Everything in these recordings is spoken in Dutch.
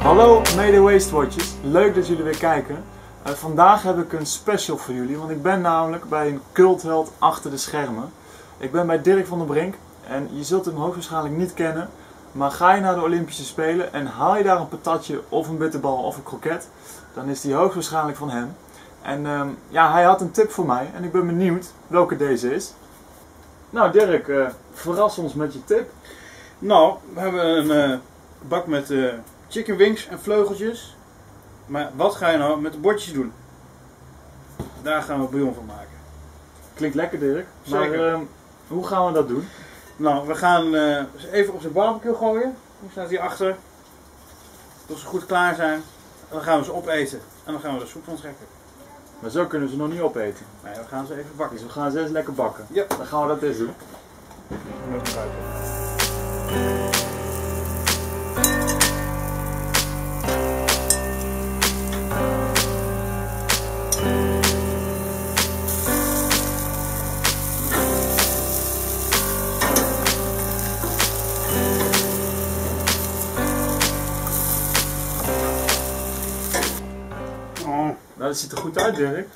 Hallo mede Waste Watchers, leuk dat jullie weer kijken. Eh, vandaag heb ik een special voor jullie, want ik ben namelijk bij een cultheld achter de schermen. Ik ben bij Dirk van der Brink en je zult hem hoogstwaarschijnlijk niet kennen. Maar ga je naar de Olympische Spelen en haal je daar een patatje of een bitterbal of een kroket, dan is die hoogstwaarschijnlijk van hem. En ehm, ja, hij had een tip voor mij en ik ben benieuwd welke deze is. Nou Dirk, eh, verras ons met je tip. Nou, we hebben een eh, bak met eh, chicken wings en vleugeltjes. Maar wat ga je nou met de bordjes doen? Daar gaan we bouillon van maken. Klinkt lekker Dirk, maar Zeker. ehm, hoe gaan we dat doen? Nou, we gaan eh, ze even op de barbecue gooien. Die staat hier achter. Tot ze goed klaar zijn. En dan gaan we ze opeten. En dan gaan we de soep van trekken. Maar zo kunnen we ze nog niet opeten. Nee, we gaan ze even bakken. Dus we gaan ze eens lekker bakken. Ja. Dan gaan we dat eens doen. Dat ziet er goed uit, Dirk.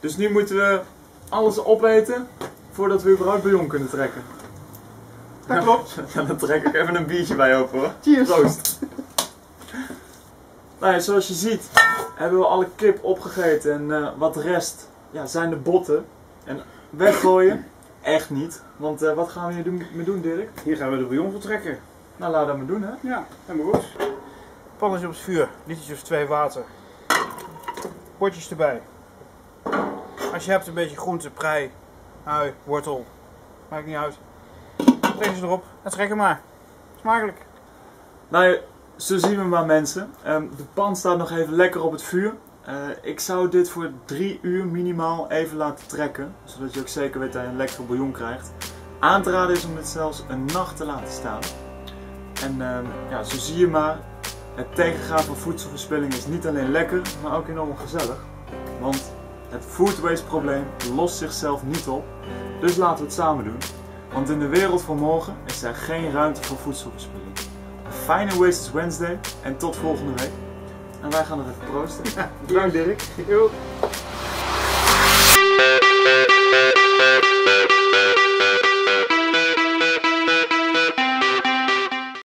Dus nu moeten we alles opeten voordat we überhaupt bouillon kunnen trekken. dat klopt. Ja, dan trek ik even een biertje bij open hoor. Cheers. Proost. Nou ja, zoals je ziet hebben we alle kip opgegeten en eh, wat rest ja, zijn de botten. En weggooien, echt niet. Want eh, wat gaan we hier doen, mee doen, Dirk? Hier gaan we de bouillon van trekken. Nou, laten we dat maar doen, hè. Ja, helemaal goed. Pannetje op het vuur, litertje of twee water. Erbij. Als je hebt een beetje groente, prei, ui, wortel, maakt niet uit. Trek ze erop en trek hem maar. Smakelijk. Nou, zo zien we maar mensen. Ehm, de pan staat nog even lekker op het vuur. Eh, ik zou dit voor drie uur minimaal even laten trekken. Zodat je ook zeker weet dat je een lekker bouillon krijgt. Aan te raden is om dit zelfs een nacht te laten staan. En ehm, ja, zo zie je maar. Het tegengaan van voedselverspilling is niet alleen lekker, maar ook enorm gezellig. Want het food waste probleem lost zichzelf niet op. Dus laten we het samen doen. Want in de wereld van morgen is er geen ruimte voor voedselverspilling. Een fijne Wasted Wednesday en tot volgende week. En wij gaan er even proosten. Bedankt Dirk. Yo.